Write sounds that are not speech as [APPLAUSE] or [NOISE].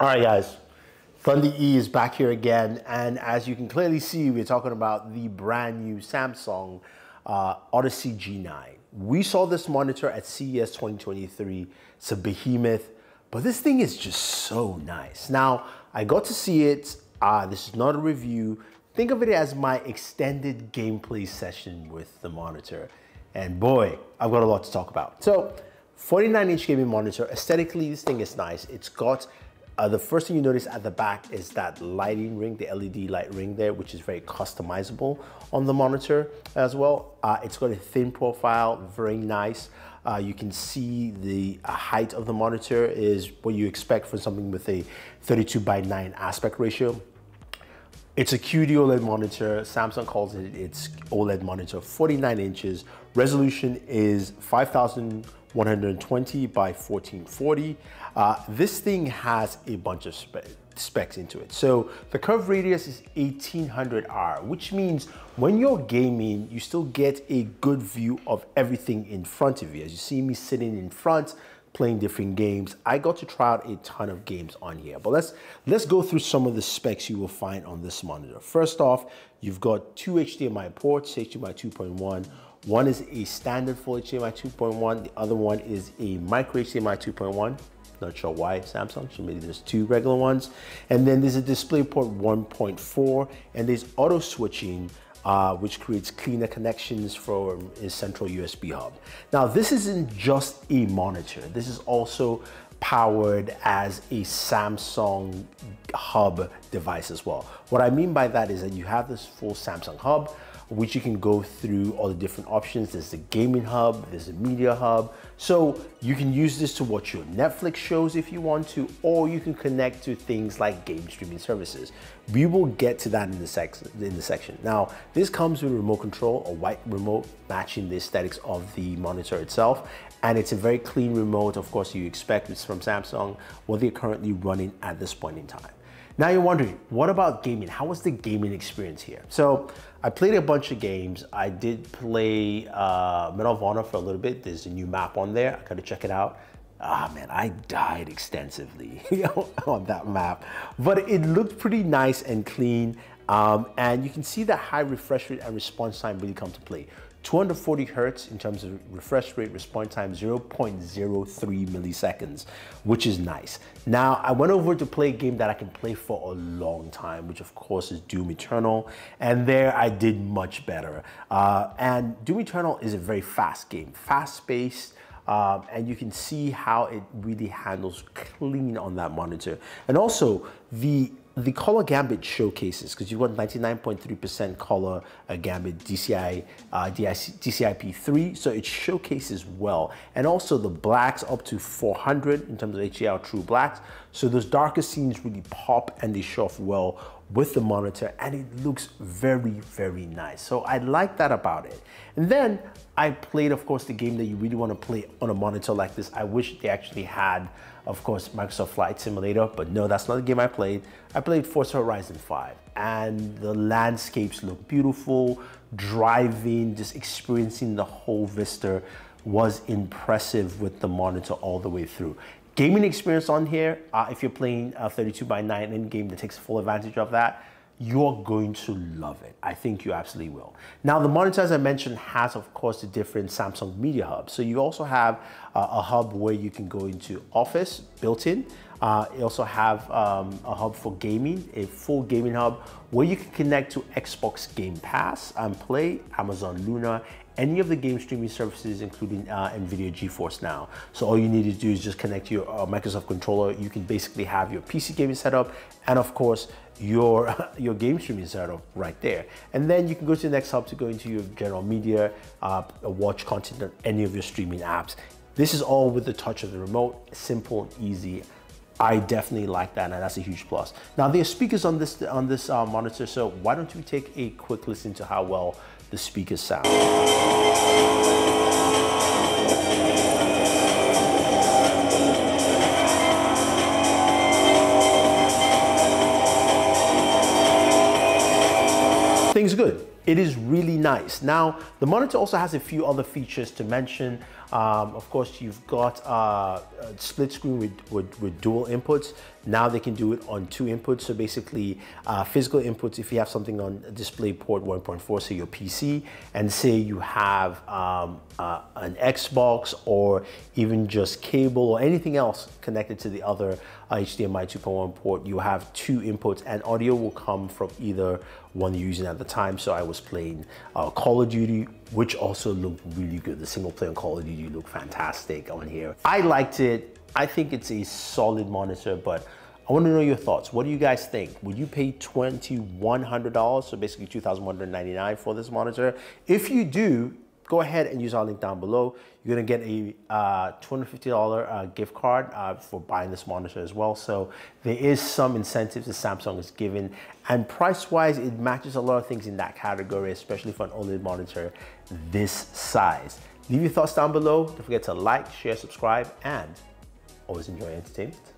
All right, guys. Thunder E is back here again, and as you can clearly see, we're talking about the brand new Samsung uh, Odyssey G9. We saw this monitor at CES 2023. It's a behemoth, but this thing is just so nice. Now, I got to see it. Uh, this is not a review. Think of it as my extended gameplay session with the monitor. And boy, I've got a lot to talk about. So, 49 inch gaming monitor. Aesthetically, this thing is nice. It's got uh, the first thing you notice at the back is that lighting ring, the LED light ring there, which is very customizable on the monitor as well. Uh, it's got a thin profile, very nice. Uh, you can see the uh, height of the monitor is what you expect for something with a 32 by 9 aspect ratio. It's a QD OLED monitor. Samsung calls it its OLED monitor, 49 inches. Resolution is 5120 by 1440. Uh, this thing has a bunch of spe specs into it. So the curve radius is 1800R, which means when you're gaming, you still get a good view of everything in front of you. As you see me sitting in front, playing different games. I got to try out a ton of games on here, but let's let's go through some of the specs you will find on this monitor. First off, you've got two HDMI ports, HDMI 2.1. One is a standard full HDMI 2.1. The other one is a micro HDMI 2.1. Not sure why Samsung, so maybe there's two regular ones. And then there's a DisplayPort 1.4 and there's auto switching uh, which creates cleaner connections from a central USB hub. Now, this isn't just a monitor. This is also powered as a Samsung hub device as well. What I mean by that is that you have this full Samsung hub, which you can go through all the different options. There's the gaming hub, there's a media hub. So you can use this to watch your Netflix shows if you want to, or you can connect to things like game streaming services. We will get to that in the, sec in the section. Now, this comes with a remote control, a white remote matching the aesthetics of the monitor itself. And it's a very clean remote. Of course, you expect it's from Samsung, what they're currently running at this point in time. Now you're wondering, what about gaming? How was the gaming experience here? So I played a bunch of games. I did play uh, Medal of Honor for a little bit. There's a new map on there. I gotta check it out. Ah man, I died extensively [LAUGHS] on that map, but it looked pretty nice and clean. Um, and you can see that high refresh rate and response time really come to play. 240 hertz in terms of refresh rate, response time 0.03 milliseconds, which is nice. Now, I went over to play a game that I can play for a long time, which of course is Doom Eternal, and there I did much better. Uh, and Doom Eternal is a very fast game, fast-paced, um, and you can see how it really handles clean on that monitor. And also the the color gamut showcases because you've got 99.3% color uh, gamut DCI, uh, DCI-P3, so it showcases well. And also the blacks up to 400 in terms of HDR true blacks. So those darker scenes really pop and they show off well with the monitor and it looks very, very nice. So I like that about it. And then I played, of course, the game that you really want to play on a monitor like this. I wish they actually had of course, Microsoft Flight Simulator, but no, that's not the game I played. I played Forza Horizon 5 and the landscapes look beautiful. Driving, just experiencing the whole vista was impressive with the monitor all the way through. Gaming experience on here, uh, if you're playing a 32 by 9 in game that takes full advantage of that, you're going to love it. I think you absolutely will. Now, the monitor, as I mentioned, has, of course, the different Samsung Media Hubs. So you also have uh, a hub where you can go into Office built in. Uh, you also have um, a hub for gaming, a full gaming hub where you can connect to Xbox Game Pass and play Amazon Luna, any of the game streaming services, including uh, NVIDIA GeForce Now. So all you need to do is just connect your uh, Microsoft controller. You can basically have your PC gaming setup and of course your, [LAUGHS] your game streaming setup right there. And then you can go to the next hub to go into your general media, uh, watch content on any of your streaming apps. This is all with the touch of the remote, simple and easy. I definitely like that, and that's a huge plus. Now, there are speakers on this on this uh, monitor, so why don't we take a quick listen to how well the speakers sound. Things good. It is really nice. Now, the monitor also has a few other features to mention. Um, of course, you've got uh, a split screen with, with, with, dual inputs. Now they can do it on two inputs. So basically, uh, physical inputs, if you have something on display port 1.4, say your PC, and say you have um, uh, an Xbox or even just cable or anything else connected to the other HDMI 2.1 port, you have two inputs and audio will come from either one you're using at the time. So I was playing uh, Call of Duty, which also looked really good. The single player of Duty looked fantastic on here. I liked it. I think it's a solid monitor, but I want to know your thoughts. What do you guys think? Would you pay $2,100, so basically 2,199 for this monitor? If you do, go ahead and use our link down below. You're gonna get a uh, $250 uh, gift card uh, for buying this monitor as well. So there is some incentives that Samsung is giving. And price-wise, it matches a lot of things in that category, especially for an OLED monitor this size. Leave your thoughts down below. Don't forget to like, share, subscribe, and always enjoy entertainment.